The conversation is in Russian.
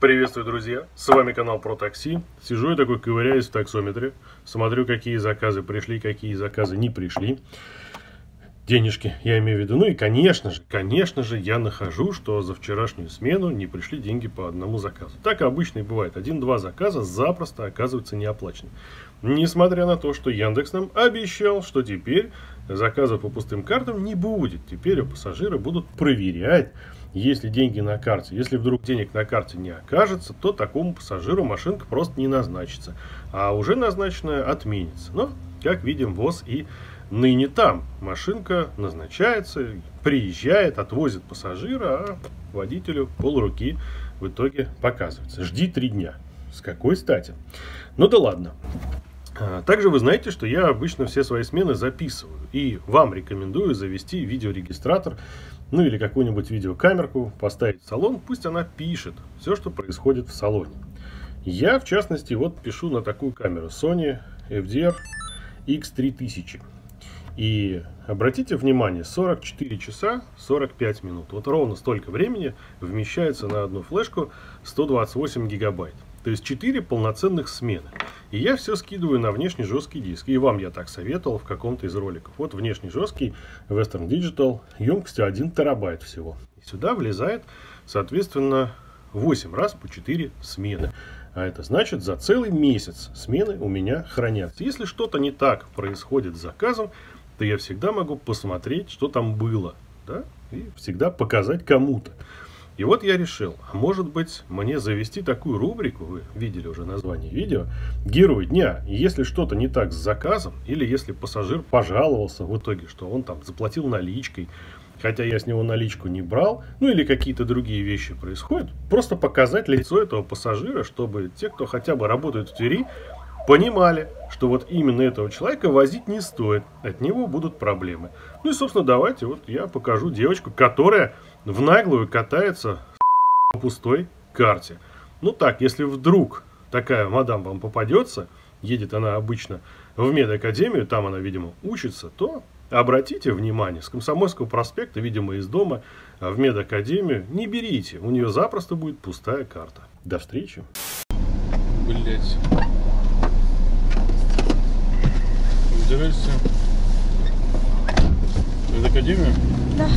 Приветствую, друзья! С вами канал Про Такси. Сижу я такой, ковыряюсь в таксометре, смотрю, какие заказы пришли, какие заказы не пришли. Денежки, я имею в виду. Ну и, конечно же, конечно же, я нахожу, что за вчерашнюю смену не пришли деньги по одному заказу. Так обычно и бывает. Один-два заказа запросто оказываются неоплаченными. Несмотря на то, что Яндекс нам обещал, что теперь заказов по пустым картам не будет. Теперь у пассажира будут проверять, если деньги на карте. Если вдруг денег на карте не окажется, то такому пассажиру машинка просто не назначится. А уже назначенная отменится. Но, как видим, ВОЗ и ныне там. Машинка назначается, приезжает, отвозит пассажира, а водителю полруки в итоге показывается. Жди три дня. С какой стати? Ну да ладно. А, также вы знаете, что я обычно все свои смены записываю. И вам рекомендую завести видеорегистратор, ну или какую-нибудь видеокамерку, поставить в салон, пусть она пишет все, что происходит в салоне. Я, в частности, вот пишу на такую камеру Sony FDR X3000. И обратите внимание, 44 часа 45 минут. Вот ровно столько времени вмещается на одну флешку 128 гигабайт. То есть 4 полноценных смены. И я все скидываю на внешний жесткий диск. И вам я так советовал в каком-то из роликов. Вот внешний жесткий Western Digital емкостью 1 терабайт всего. И сюда влезает, соответственно, 8 раз по 4 смены. А это значит, за целый месяц смены у меня хранятся. Если что-то не так происходит с заказом, то я всегда могу посмотреть, что там было. Да? И всегда показать кому-то. И вот я решил, а может быть мне завести такую рубрику, вы видели уже название видео, герой дня. Если что-то не так с заказом, или если пассажир пожаловался в итоге, что он там заплатил наличкой, хотя я с него наличку не брал, ну или какие-то другие вещи происходят, просто показать лицо этого пассажира, чтобы те, кто хотя бы работает в Твери, понимали, что вот именно этого человека возить не стоит, от него будут проблемы. Ну и, собственно, давайте вот я покажу девочку, которая в наглую катается по пустой карте. Ну так, если вдруг такая мадам вам попадется, едет она обычно в медакадемию, там она, видимо, учится, то обратите внимание, с Комсомольского проспекта, видимо, из дома в медакадемию не берите, у нее запросто будет пустая карта. До встречи. Блять. Здрасте. Вы в академию? Да.